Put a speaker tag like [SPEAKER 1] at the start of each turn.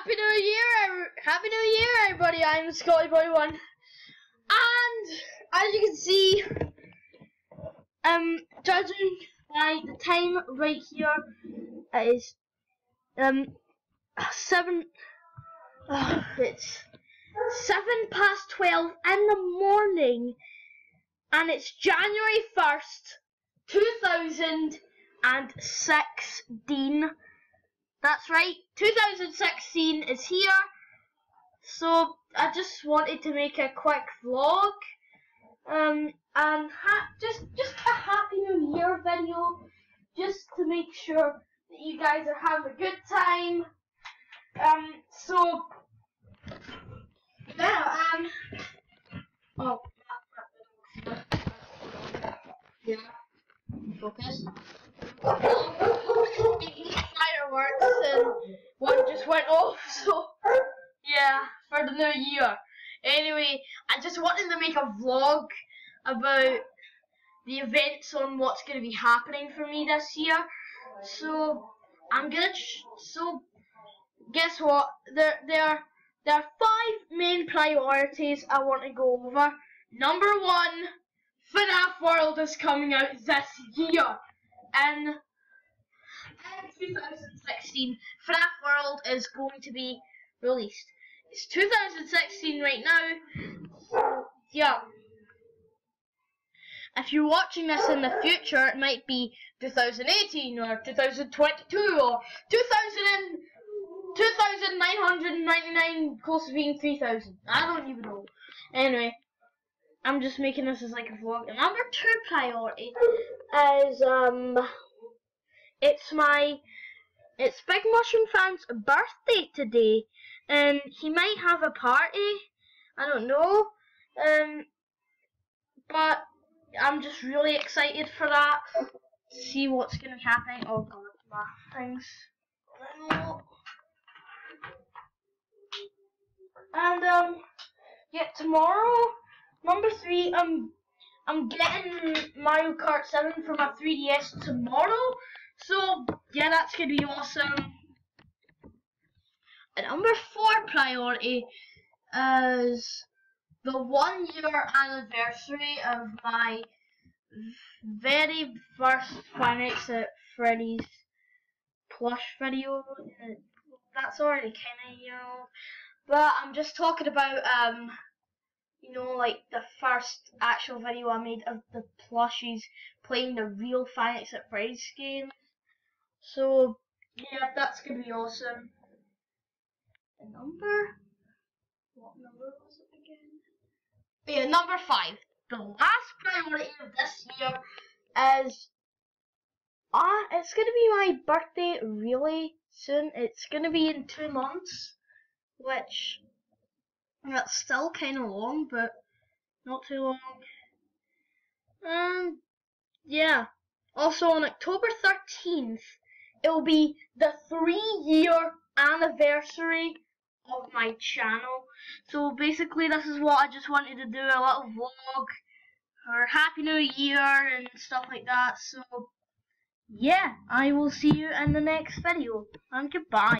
[SPEAKER 1] Happy New Year! Happy New Year, everybody! I'm Scotty Boy One, and as you can see, um, judging by the time right here, it is um seven. Uh, it's seven past twelve in the morning, and it's January first, two thousand and sixteen. That's right, 2016 is here. So I just wanted to make a quick vlog, um, and just just a happy new year video, just to make sure that you guys are having a good time. Um, so yeah, um, oh, yeah, focus fireworks and one just went off, so yeah, for the new year. Anyway, I just wanted to make a vlog about the events on what's going to be happening for me this year. So I'm gonna so guess what? There there there are five main priorities I want to go over. Number one, FNAF World is coming out this year, and 2016, FNAF World is going to be released. It's 2016 right now, yeah. If you're watching this in the future, it might be 2018 or 2022 or 2000 2,999 close to being 3,000. I don't even know. Anyway, I'm just making this as like a vlog. Number two priority is um it's my it's Big Mushroom Fan's birthday today, and he might have a party. I don't know, um, but I'm just really excited for that. See what's gonna happen. Oh god, my things. And um, yeah, tomorrow, number three, um, I'm getting Mario Kart 7 for my 3DS tomorrow. So, yeah, that's going to be awesome. And number four priority is the one year anniversary of my very first Nights at Freddy's plush video. That's already kind of, you know, but I'm just talking about, um, you know, like the first actual video I made of the plushies playing the real Nights at Freddy's game. So, yeah, that's gonna be awesome. The number? What number was it again? But yeah, number five. The last priority of this year is ah, uh, it's gonna be my birthday really soon. It's gonna be in two months, which that's still kind of long, but not too long. Um, yeah. Also on October 13th, it will be the three year anniversary of my channel. So basically this is what I just wanted to do, a little vlog for Happy New Year and stuff like that. So yeah, I will see you in the next video and goodbye.